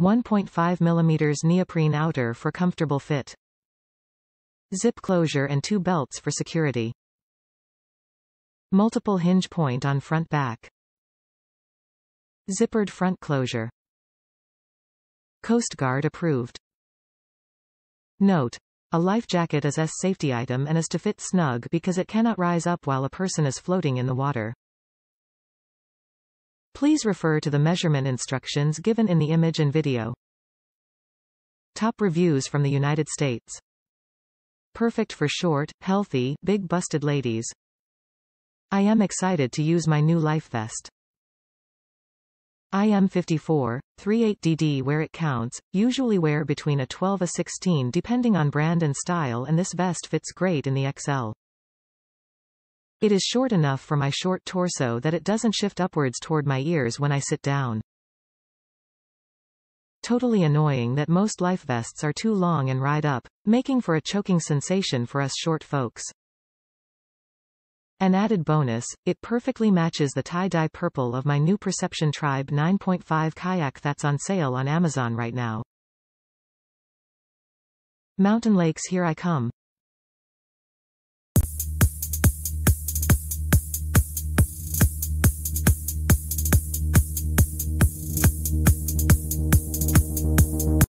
1.5 mm neoprene outer for comfortable fit. Zip closure and two belts for security. Multiple hinge point on front back. Zippered front closure. Coast Guard approved. Note. A life jacket is a safety item and is to fit snug because it cannot rise up while a person is floating in the water. Please refer to the measurement instructions given in the image and video. Top reviews from the United States. Perfect for short, healthy, big busted ladies. I am excited to use my new life vest. IM54, 38DD where it counts, usually wear between a 12 a 16 depending on brand and style and this vest fits great in the XL. It is short enough for my short torso that it doesn't shift upwards toward my ears when I sit down. Totally annoying that most life vests are too long and ride up, making for a choking sensation for us short folks. An added bonus, it perfectly matches the tie-dye purple of my new Perception Tribe 9.5 kayak that's on sale on Amazon right now. Mountain lakes here I come.